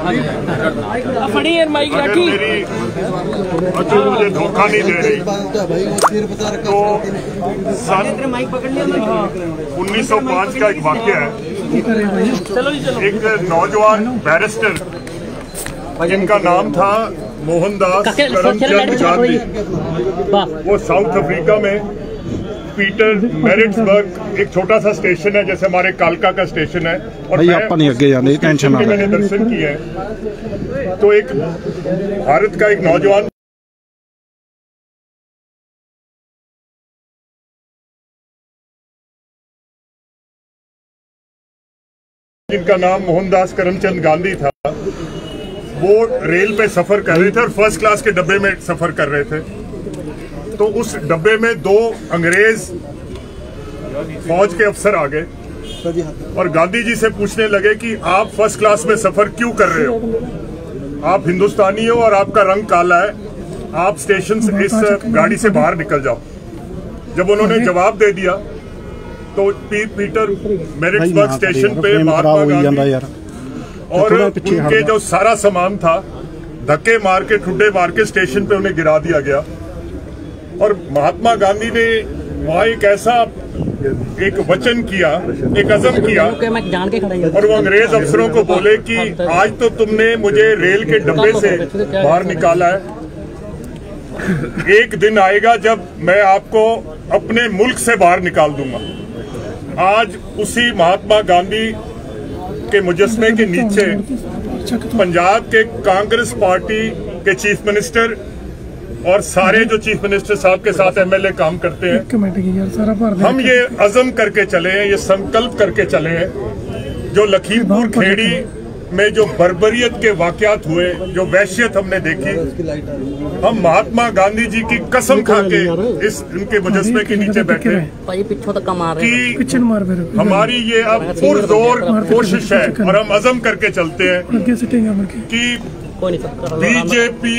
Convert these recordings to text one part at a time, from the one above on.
फड़ी यार माइक अगर मुझे धोखा नहीं दे रही तो सन 1905 का एक वाक्य है चलो जी चलो एक नौजवान बैरिस्टर जिनका नाम था मोहनदास करमचंद गांधी वो साउथ अफ्रीका में पीटर मैरिट्सबर्ग एक छोटा सा स्टेशन है जैसे हमारे कालका का स्टेशन है। और अपन आगे जाने टेंशन मैंने दर्शन किया है। तो एक भारत का एक नौजवान जिनका नाम मोहनदास करमचंद गांधी था वो रेल पे सफ़र कर रहे थे और फ़र्स्ट क्लास के डब्बे में सफ़र कर रहे थे। तो उस डब्बे में दो अंग्रेज़ फौज के अफसर आ गए। और गांधी जी से पूछने लगे कि आप फ़र्स्ट क्लास में सफ़र क्यों कर रहे हो? आप हिंदुस्तानी हो और आपका रंग काला है। आप स्टेशन से इस गाड़ी से बाहर निकल जाओ। जब उन्होंने जवाब दे दिया तो पी, पीटर मेरिट्सबर्ग स्टेशन पे महात्मा और उनके जो सारा सामान था धक्के मार के ठुड्डे मार के स्टेशन पे उन्हें गिरा दिया गया। और महात्मा गांधी ने वहाँ एक ऐसा एक वचन किया एक अजम किया। और वो अंग्रेज़ अफसरों को बोले कि आज तो तुमने मुझे रेल के डब्बे से बाहर निकाला है एक दिन आएगा जब मैं आपको अपने मुल्क से बाहर निकाल दूँगा आज उसी महात्मा गांधी के मुजस्मे के नीचे पंजाब के कांग्रेस पार्टी के चीफ मिनिस्टर और सारे जो चीफ मिनिस्टर साहब के साथ एमएलए काम करते हैं हम ये अजम करके चले हैं ये संकल्प करके चले हैं जो लखीमपुर खेड़ी में जो बर्बरियत के वाकयात हुए जो वैश्यत हमने देखी हम महात्मा गांधी जी की कसम खा के इस इनके मुजस्मे के नीचे बैठे रहे हैं। कि हमारी ये अब पुरजोर कोशिश है और हम अजम करके चलते हैं के बीजेपी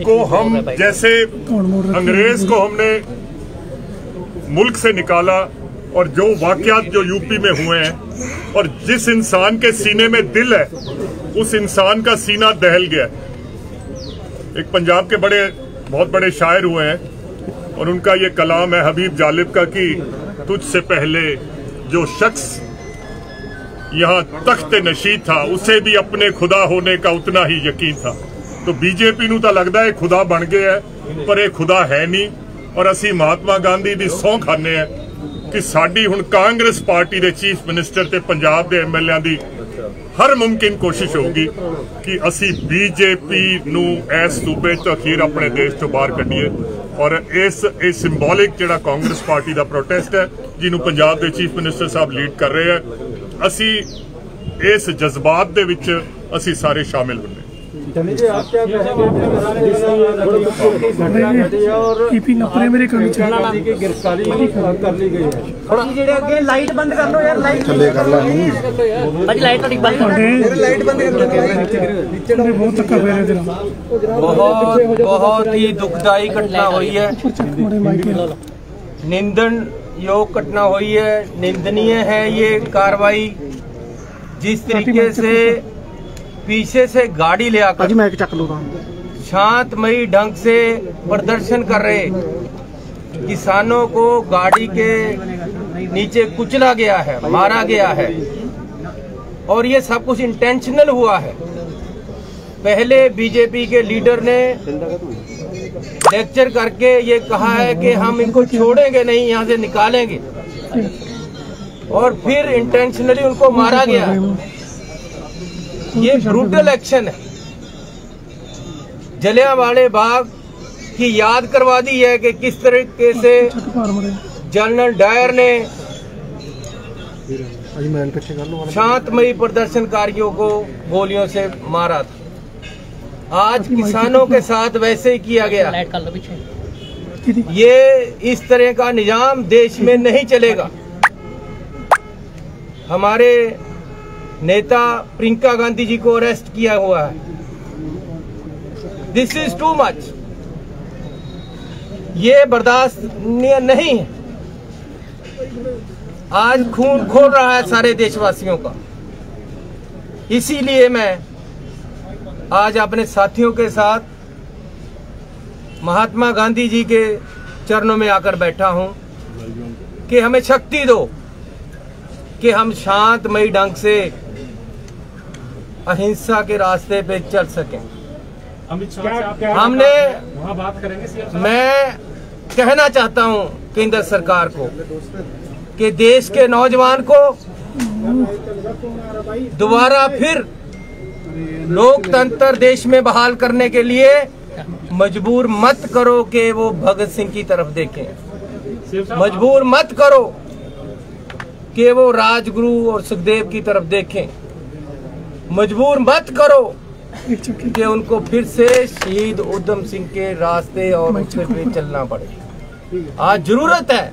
को हम जैसे? अंग्रेज़ को हमने मुल्क से निकाला और जो वाकयात जो यूपी में हुए हैं और जिस इंसान के सीने में दिल है उस इंसान का सीना दहल गया एक पंजाब के बड़े बहुत बड़े शायर हुए हैं और उनका ये कलाम है हबीब जालिब का कि तुझसे पहले जो शख्स यहाँ तख्त नशी था उसे भी अपने खुदा होने का उतना ही यकीन था तो ਬੀਜੇਪੀ ਨੂੰ ਤਾਂ ਲੱਗਦਾ ਇਹ ਖੁਦਾ ਬਣ ਗਿਆ ਹੈ ਪਰ ਇਹ ਖੁਦਾ ਹੈ ਨਹੀਂ। ਔਰ ਅਸੀਂ ਮਹਾਤਮਾ ਗਾਂਧੀ ਦੀ ਸਹੁੰ ਖਾਂਦੇ ਆ ਕਿ ਸਾਡੀ ਹੁਣ ਕਾਂਗਰਸ ਪਾਰਟੀ ਦੇ ਚੀਫ ਮਿਨਿਸਟਰ ਤੇ ਪੰਜਾਬ ਦੇ ਐਮਐਲਏਆਂ ਦੀ ਹਰ ਮੁਮਕਿਨ ਕੋਸ਼ਿਸ਼ ਹੋਊਗੀ ਕਿ ਅਸੀਂ ਬੀਜੇਪੀ ਨੂੰ ਇਸ ਸੂਬੇ ਤੋਂ ਅਖੀਰ ਆਪਣੇ ਦੇਸ਼ ਤੋਂ ਬਾਹਰ ਕੱਢੀਏ। ਔਰ ਇਸ, ਇਹ ਸਿੰਬੋਲਿਕ ਜਿਹੜਾ ਕਾਂਗਰਸ ਪਾਰਟੀ ਦਾ ਪ੍ਰੋਟੈਸਟ ਹੈ, ਜਿਹਨੂੰ ਪੰਜਾਬ ਦੇ ਚੀਫ ਮਿਨਿਸਟਰ ਸਾਹਿਬ ਲੀਡ ਕਰ ਰਹੇ ਆ ਅਸੀਂ ਇਸ ਜਜ਼ਬਾਤ ਦੇ ਵਿੱਚ ਅਸੀਂ ਸਾਰੇ ਸ਼ਾਮਿਲ ਹੁੰਦੇ। ईपी नपरे मेरे करनी चाहिए की गिरफ्तारी कर ली गई है ਜਿਹੜੇ ਅੱਗੇ ਲਾਈਟ ਬੰਦ ਕਰ ਲਓ ਯਾਰ ਲਾਈਟ ਥੱਲੇ ਕਰ ਲੈ ਨੂੰ ਭਾਜੀ ਲਾਈਟ ਤੁਹਾਡੀ ਬੰਦ ਕਰ लाइट बंद कर बहुत धक्का दे रहे तेरा बहुत बहुत ही दुखदाई घटना हुई है चक मोड़े माइक के निंदन योग घटना हुई है निंदनीय है ये कार्रवाई जिस तरीके से पीछे से गाड़ी ले आकर मैं शांतमयी ढंग से प्रदर्शन कर रहे। किसानों को गाड़ी के नीचे कुचला गया है मारा गया है। और ये सब कुछ इंटेंशनल हुआ है। पहले बीजेपी के लीडर ने लेक्चर करके ये कहा है कि हम इनको छोड़ेंगे नहीं यहाँ से निकालेंगे। और फिर इंटेंशनली उनको मारा गया। ये ब्रूटल एक्शन है। जलियावाले बाग की याद करवा दी है कि किस तरीके से जनरल डायर ने शांतमयी प्रदर्शनकारियों को गोलियों से मारा था। आज किसानों के साथ वैसे ही किया गया। ये इस तरह का निज़ाम देश में नहीं चलेगा। हमारे नेता प्रियंका गांधी जी को अरेस्ट किया हुआ है। दिस इज़ टू मच ये बर्दाश्त नहीं है। आज खून खोल रहा है सारे देशवासियों का। इसीलिए मैं आज अपने साथियों के साथ महात्मा गांधी जी के चरणों में आकर बैठा हूँ कि हमें शक्ति दो कि हम शांतमयी ढंग से अहिंसा के रास्ते पे चल सके। अमित शाह हमने वहाँ बात करेंगे मैं कहना चाहता हूँ केंद्र सरकार को कि देश के नौजवान को दोबारा फिर लोकतंत्र देश में बहाल करने के लिए मजबूर मत करो कि वो भगत सिंह की तरफ़ देखें। मजबूर मत करो कि वो राजगुरु और सुखदेव की तरफ़ देखें। मजबूर मत करो कि उनको फिर से शहीद उधम सिंह के रास्ते और उसके पे चलना पड़े। आज ज़रूरत है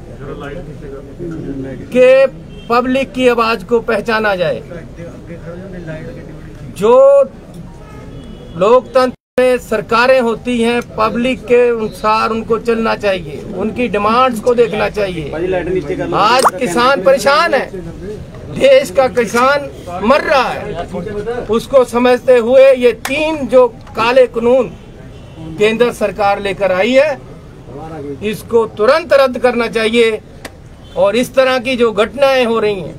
कि पब्लिक की आवाज़ को पहचाना जाए। जो लोकतंत्र में सरकारें होती हैं पब्लिक के अनुसार उनको चलना चाहिए। उनकी डिमांड्स को देखना चाहिए। आज किसान परेशान है। देश का किसान मर रहा है। उसको समझते हुए ये तीन जो काले कानून केंद्र सरकार लेकर आई है, इसको तुरंत रद्द करना चाहिए। और इस तरह की जो घटनाएँ हो रही हैं,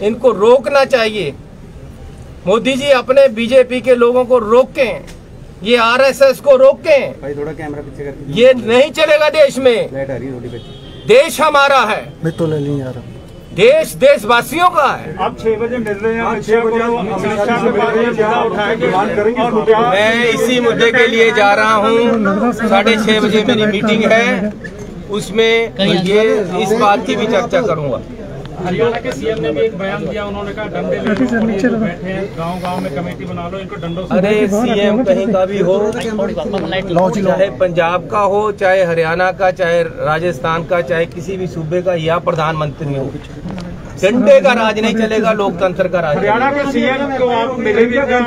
इनको रोकना चाहिए। मोदी जी अपने बीजेपी के लोगों को रोकें ये आरएसएस को रोकें भाई थोड़ा कैमरा पीछे कर ये नहीं चलेगा देश में। लाइट आ रही है थोड़ी पे। देश हमारा है। मैं तो ले ली यार देश देशवासियों का है। आप छह बजे मिल रहे हैं रहे क्या मैं इसी मुद्दे के लिए जा रहा हूँ। साढ़े छह बजे मेरी मीटिंग है। उसमें ये इस बात की भी चर्चा करूँगा। हरियाणा के सीएम ने भी एक बयान दिया उन्होंने कहा डंडे बैठे हैं गाँव गाँव में कमेटी बना लो इनको डंडों से अरे सीएम कहीं का भी हो चाहे पंजाब का हो चाहे हरियाणा का चाहे राजस्थान का चाहे किसी भी सूबे का या प्रधानमंत्री हो। डंडे का राज नहीं चलेगा लोकतंत्र का राज हरियाणा के सीएम को आप मिले भी थे आप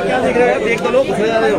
क्या देख रहे हैं देख तो लोग जा रहे हो